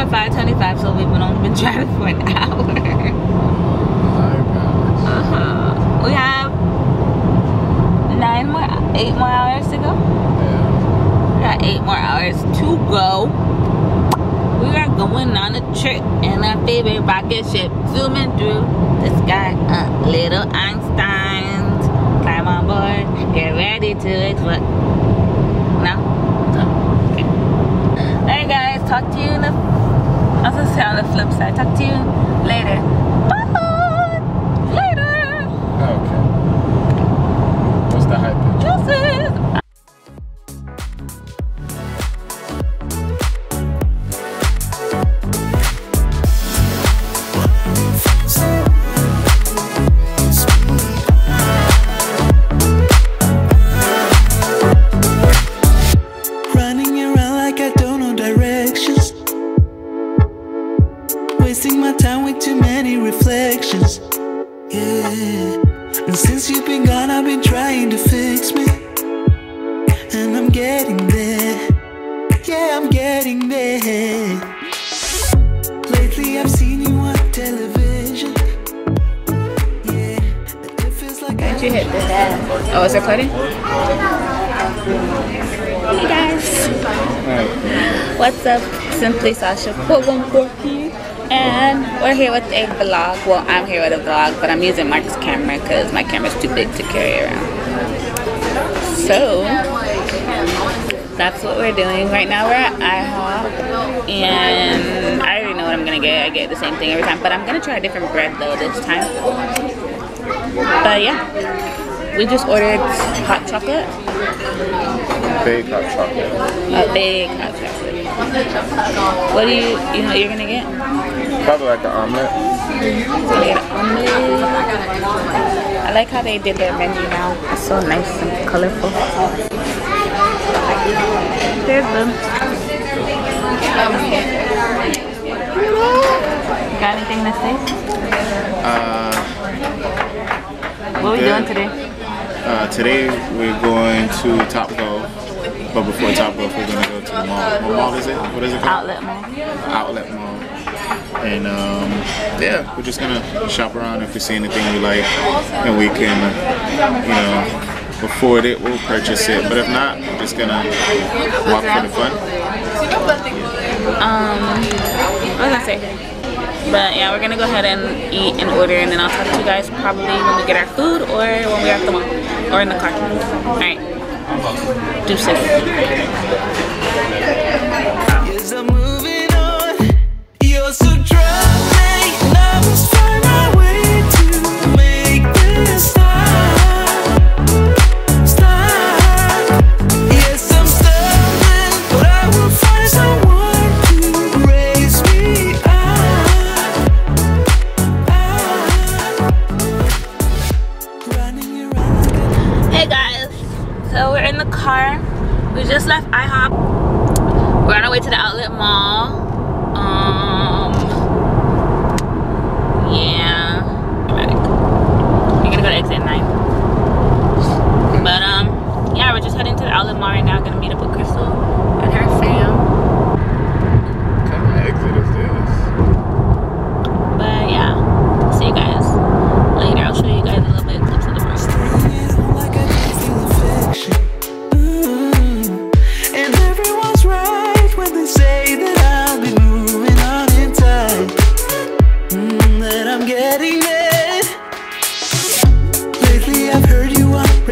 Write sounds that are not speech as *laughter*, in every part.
at five twenty-five, so we've been only been *laughs* driving for an hour. Uh-huh. We have nine more, eight more hours to go. Yeah. We got eight more hours to go. We are going on a trip in our favorite rocket ship, zooming through the sky. Uh, little Einstein, climb on board, get ready to explode. No? No. Okay. Alright, guys, talk to you in the. I was gonna say on the flip side. Talk to you later. Oh, is it recording? Hey guys, what's up? Simply Sasha 414 here, and we're here with a vlog. Well, I'm here with a vlog, but I'm using Mark's camera because my camera's too big to carry around. So that's what we're doing right now. We're at IHOP, and I already know what I'm gonna get. I get the same thing every time, but I'm gonna try a different bread though this time. But yeah, we just ordered hot chocolate, Big hot chocolate. a big hot chocolate. What do you, you know, what you're gonna get? Probably like an omelet. An omelet. I like how they did their menu now. It's so nice and colorful. There's them. Got anything to say? Uh, What are we doing today? Uh, today we're going to Top Golf. But before Top Golf, we're gonna go to the mall. What mall is it? What is it called? Outlet mall. Outlet Mall. And um, yeah, we're just gonna shop around if we see anything we like, and we can, you know, afford it. We'll purchase it. But if not, we're just gonna walk for the fun. Um, what was I say? But yeah, we're gonna go ahead and eat and order, and then I'll talk to you guys probably when we get our food or when we're at the mall or in the car. All right, deuces. Yes,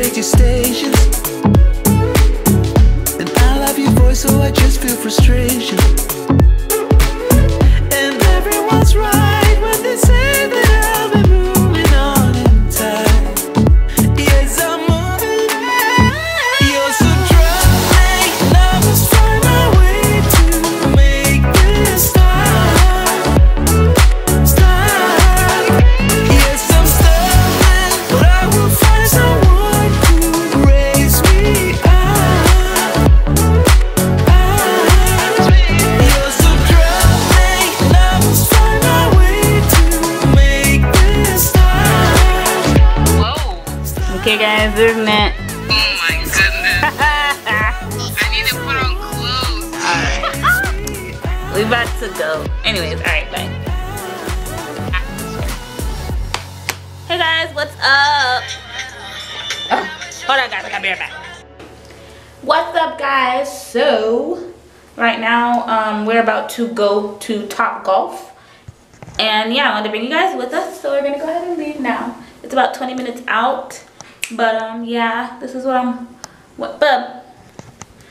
radio station. And I love your voice so I just feel frustration. And everyone's right. Okay guys, isn't it? Oh my goodness. *laughs* I need to put on clothes. Alright. we about to go. Anyways, alright, bye. Hey guys, what's up? Oh, hold on guys, I gotta be right back. What's up guys? So, right now, um, we're about to go to Top Golf. And yeah, I wanted to bring you guys with us, so we're gonna go ahead and leave now. It's about 20 minutes out. But um, yeah, this is what I'm, what, bub?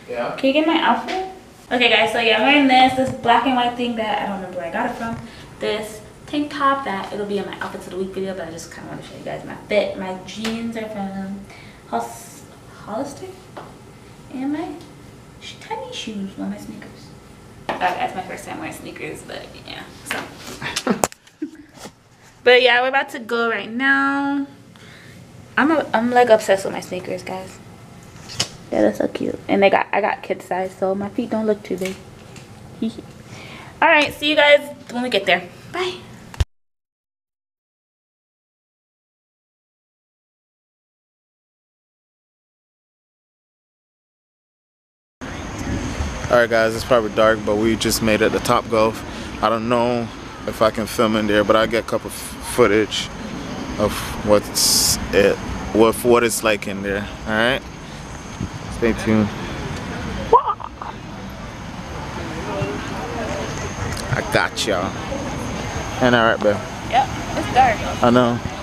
Yeah. Can you get my outfit? Okay guys, so yeah, I'm wearing this, this black and white thing that I don't remember where I got it from. This tank top that it'll be in my outfits of the week video, but I just kind of want to show you guys my fit. My jeans are from Hollister. And my tiny shoes, well my sneakers. Uh, that's my first time wearing sneakers, but yeah, so. *laughs* but yeah, we're about to go right now. I'm a, I'm like obsessed with my sneakers, guys. Yeah, they're so cute. And they got I got kid size, so my feet don't look too big. *laughs* All right, see you guys when we get there. Bye. Alright guys, it's probably dark, but we just made it to Top Golf. I don't know if I can film in there, but I get a couple footage of what's it what what it's like in there. Alright? Stay tuned. I got y'all. And alright, babe. Yep, it's dark. I know.